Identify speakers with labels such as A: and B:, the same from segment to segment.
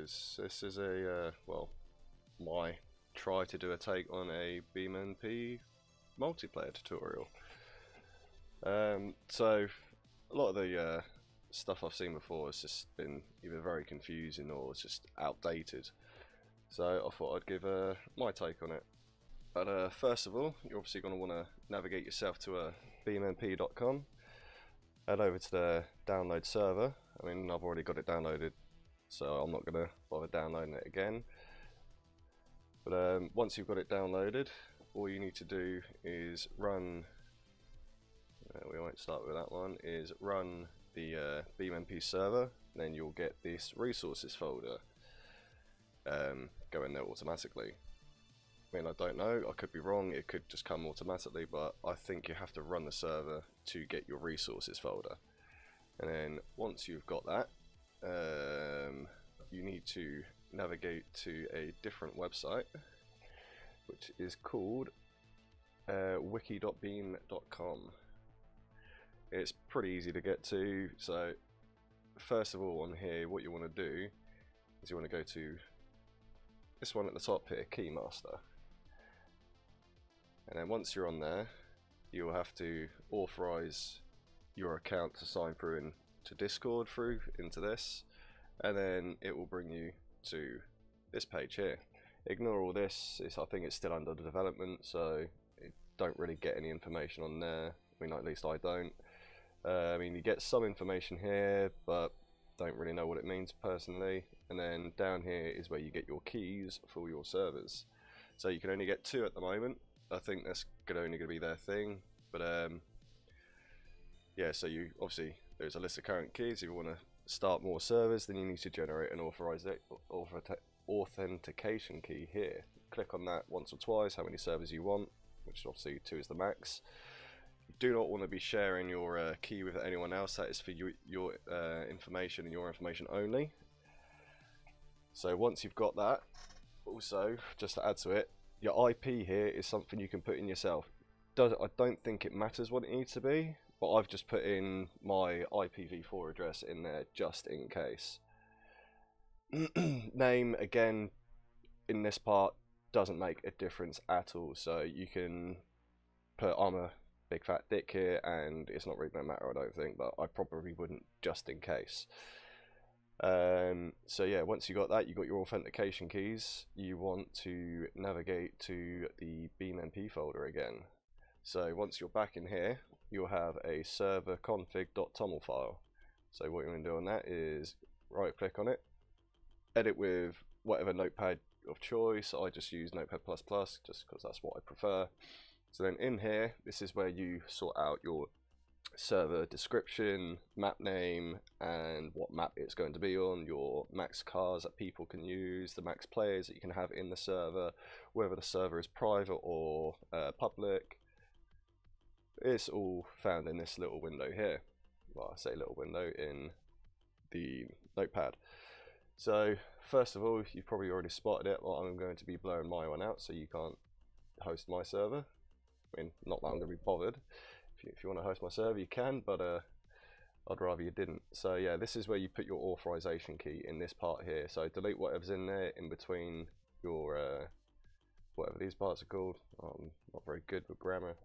A: this is a, uh, well, my try to do a take on a BeamMP multiplayer tutorial. Um, so, a lot of the uh, stuff I've seen before has just been either very confusing or it's just outdated. So I thought I'd give uh, my take on it. But uh, first of all, you're obviously going to want to navigate yourself to uh, beammp.com, head over to the download server. I mean, I've already got it downloaded, so I'm not going to bother downloading it again. But um, once you've got it downloaded, all you need to do is run. Uh, we won't start with that one. Is run the uh, BeamMP server, then you'll get this resources folder um, go in there automatically. I mean, I don't know, I could be wrong, it could just come automatically, but I think you have to run the server to get your resources folder. And then once you've got that, um, you need to navigate to a different website, which is called uh, wiki.beam.com. It's pretty easy to get to, so first of all on here, what you want to do is you want to go to this one at the top here, Keymaster. And then once you're on there, you'll have to authorize your account to sign through into Discord through into this, and then it will bring you to this page here. Ignore all this, it's, I think it's still under development, so don't really get any information on there. I mean, at least I don't. Uh, I mean, you get some information here, but don't really know what it means personally. And then down here is where you get your keys for your servers. So you can only get two at the moment. I think that's only going to be their thing. But um, yeah, so you obviously there's a list of current keys. If you want to start more servers, then you need to generate an authentication key here. Click on that once or twice, how many servers you want, which obviously two is the max You do not want to be sharing your uh, key with anyone else. That is for you, your uh, information and your information only. So once you've got that, also, just to add to it, your IP here is something you can put in yourself. Does I don't think it matters what it needs to be, but I've just put in my IPv4 address in there just in case. Name, again, in this part, doesn't make a difference at all. So you can put I'm a big fat dick here, and it's not really going to matter, I don't think, but I probably wouldn't just in case. Um, so yeah, once you got that, you got your authentication keys. You want to navigate to the BeamMP folder again. So once you're back in here, you'll have a server config.toml file. So what you're going to do on that is right click on it, edit with whatever notepad of choice. I just use Notepad++ just because that's what I prefer. So then in here, this is where you sort out your server description, map name, and what map it's going to be on, your max cars that people can use, the max players that you can have in the server, whether the server is private or uh, public. It's all found in this little window here. Well, I say little window in the notepad. So first of all, you've probably already spotted it. Well, I'm going to be blowing my one out so you can't host my server. I mean, not that I'm going to be bothered. If you, if you want to host my server, you can, but uh, I'd rather you didn't. So yeah, this is where you put your authorization key in this part here. So delete whatever's in there in between your, uh, whatever these parts are called. I'm not very good with grammar.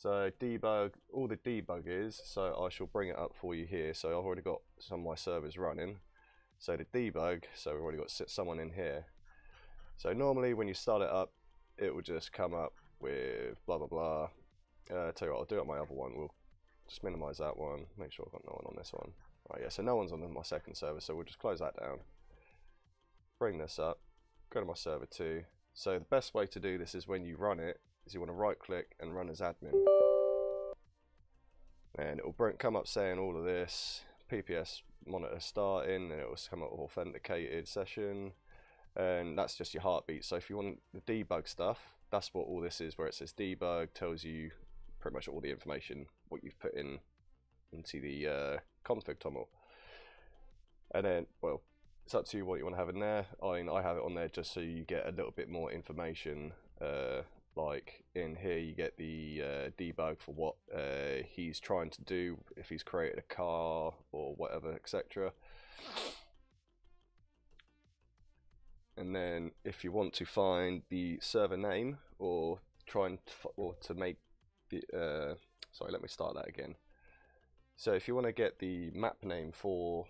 A: So debug, all the debug is, so I shall bring it up for you here. So I've already got some of my servers running. So the debug, so we've already got someone in here. So normally when you start it up, it will just come up with blah blah blah. Uh, tell you what, I'll do it on my other one. We'll just minimize that one. Make sure I've got no one on this one. Right, yeah, so no one's on my second server, so we'll just close that down. Bring this up. Go to my server 2. So the best way to do this is when you run it, is you want to right click and run as admin. And it will come up saying all of this, PPS monitor starting, and it will come up authenticated session, and that's just your heartbeat. So if you want the debug stuff, that's what all this is, where it says debug, tells you pretty much all the information, what you've put in into the uh, config toml. And then, well, it's up to you what you want to have in there. I mean, I have it on there just so you get a little bit more information. Uh, like in here, you get the uh, debug for what uh, he's trying to do, if he's created a car or whatever, etc. and then if you want to find the server name or try and or to make the uh, sorry let me start that again so if you want to get the map name for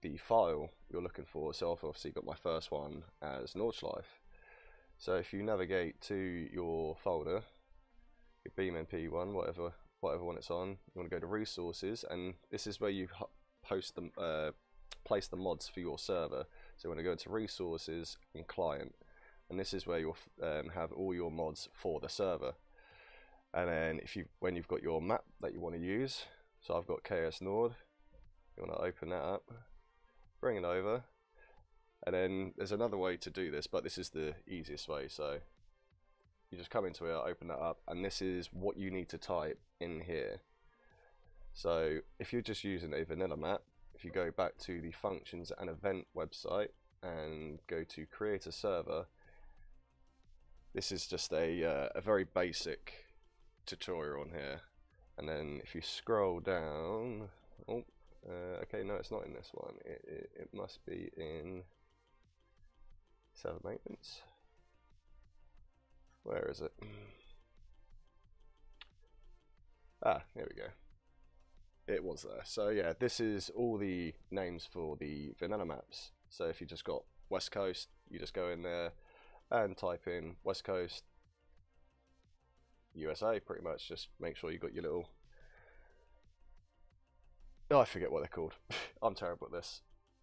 A: the file you're looking for so I've obviously got my first one as Nordschleife so if you navigate to your folder your BeamMP one whatever whatever one it's on you want to go to resources and this is where you post them uh, place the mods for your server. So we're going to go into resources and client and this is where you'll um, have all your mods for the server. And then if you when you've got your map that you want to use so I've got KS Nord you want to open that up bring it over and then there's another way to do this but this is the easiest way. So you just come into it open that up and this is what you need to type in here. So if you're just using a vanilla map if you go back to the functions and event website and go to create a server this is just a, uh, a very basic tutorial on here. And then if you scroll down oh uh, okay no it's not in this one. It, it, it must be in server maintenance where is it ah here we go it was there. So yeah, this is all the names for the vanilla maps. So if you just got West Coast, you just go in there and type in West Coast USA pretty much. Just make sure you got your little Oh, I forget what they're called. I'm terrible at this.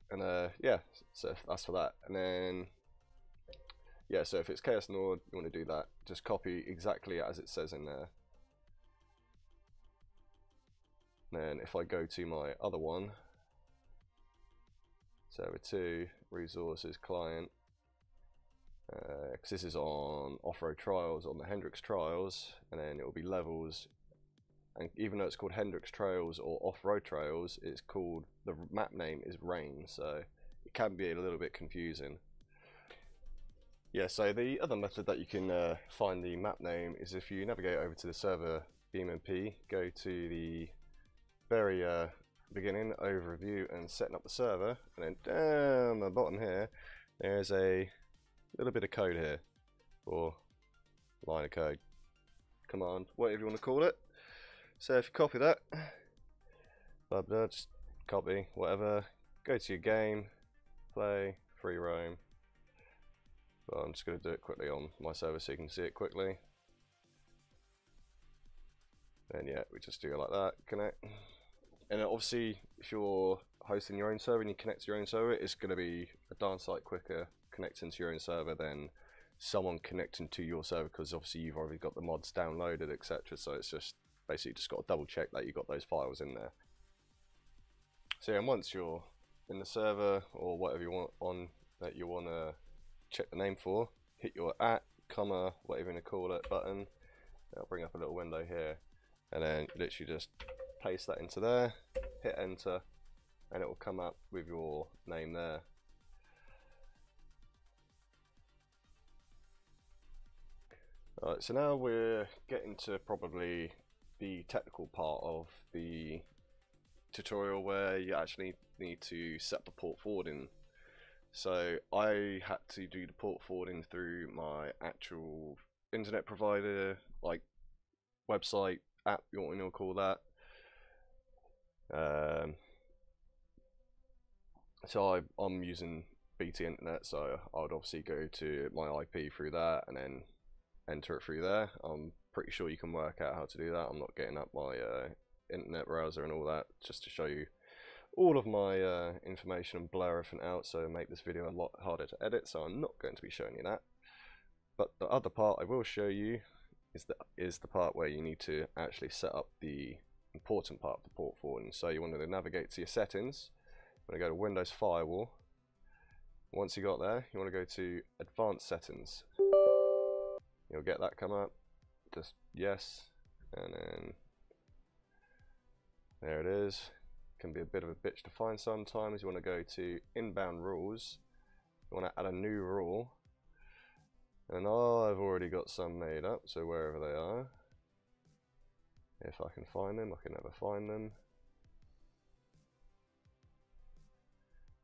A: And uh, yeah, so that's for that. And then yeah, so if it's KS Nord, you want to do that. Just copy exactly as it says in there. then if I go to my other one, server 2, resources, client, because uh, this is on off-road trials, on the Hendrix trials, and then it will be levels, and even though it's called Hendrix Trails or off-road trails, it's called, the map name is Rain, so it can be a little bit confusing. Yeah, so the other method that you can uh, find the map name is if you navigate over to the server BeamMP, go to the very uh, beginning overview and setting up the server and then down the bottom here there's a little bit of code here or line of code command whatever you want to call it. So if you copy that blah blah just copy whatever go to your game play free roam well, I'm just going to do it quickly on my server so you can see it quickly and yeah we just do it like that connect and obviously, if you're hosting your own server and you connect to your own server, it's going to be a darn sight quicker connecting to your own server than someone connecting to your server because obviously you've already got the mods downloaded, etc. So it's just basically just got to double check that you've got those files in there. So yeah, and once you're in the server or whatever you want on that you want to check the name for, hit your at, comma, whatever you want to call it button. I'll bring up a little window here, and then literally just paste that into there, hit enter, and it will come up with your name there. Alright, so now we're getting to probably the technical part of the tutorial where you actually need to set the port forwarding. So I had to do the port forwarding through my actual internet provider, like website, app, you want to call that. Um, so I, I'm using BT Internet, so I would obviously go to my IP through that and then enter it through there. I'm pretty sure you can work out how to do that. I'm not getting up my uh, internet browser and all that just to show you all of my uh, information and blur everything out so make this video a lot harder to edit so I'm not going to be showing you that but the other part I will show you is the, is the part where you need to actually set up the important part of the port forwarding. So you want to navigate to your settings. Want to go to Windows Firewall. Once you got there, you want to go to Advanced Settings. You'll get that come up. Just yes, and then there it is. Can be a bit of a bitch to find sometimes. You want to go to Inbound Rules. You want to add a new rule. And oh, I've already got some made up, so wherever they are, if I can find them, I can never find them.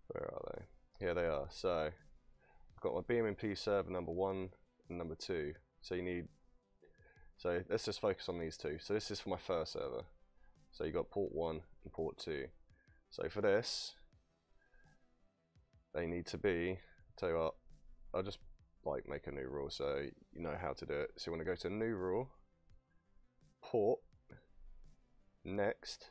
A: Where are they? Here they are. So I've got my BMP server number one and number two. So you need, so let's just focus on these two. So this is for my first server. So you've got port one and port two. So for this, they need to be, tell you what, I'll just like make a new rule so you know how to do it. So you want to go to new rule, port, next.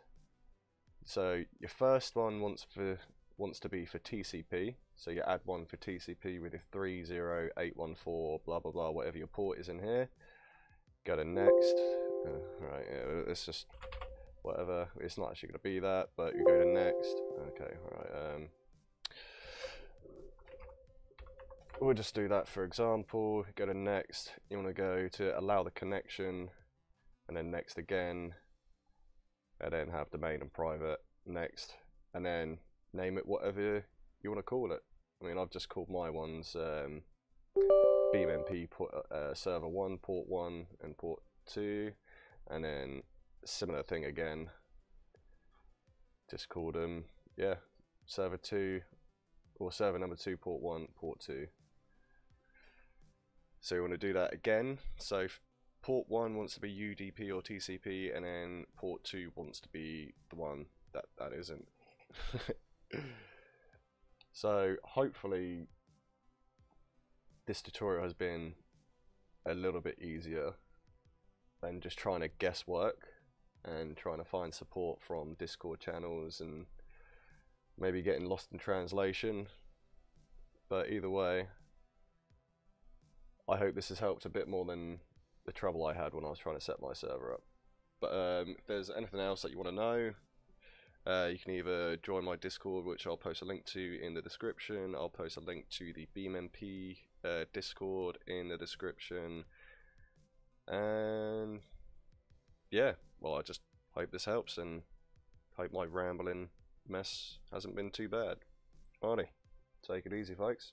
A: So your first one wants for wants to be for TCP. So you add one for TCP with your 30814 blah blah blah whatever your port is in here. Go to next. Uh, right, yeah, it's just whatever. It's not actually going to be that, but you go to next. Okay, alright. Um, we'll just do that for example. Go to next. You want to go to allow the connection, and then next again, and then have domain and private next, and then name it whatever you want to call it. I mean, I've just called my ones um, BMP port, uh, server 1, port 1, and port 2, and then similar thing again. Just called them, yeah, server 2, or server number 2, port 1, port 2. So you want to do that again. So port 1 wants to be UDP or TCP, and then port 2 wants to be the one that that isn't. so hopefully this tutorial has been a little bit easier than just trying to guesswork and trying to find support from Discord channels and maybe getting lost in translation. But either way, I hope this has helped a bit more than the trouble I had when I was trying to set my server up. But um, if there's anything else that you want to know, uh, you can either join my Discord, which I'll post a link to in the description. I'll post a link to the BeamMP uh, Discord in the description. And yeah, well, I just hope this helps and hope my rambling mess hasn't been too bad. Alrighty, take it easy, folks.